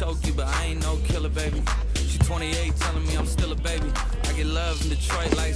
choke you, but I ain't no killer, baby. She 28, telling me I'm still a baby. I get love in Detroit like